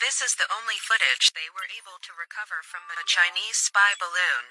This is the only footage they were able to recover from a Chinese spy balloon.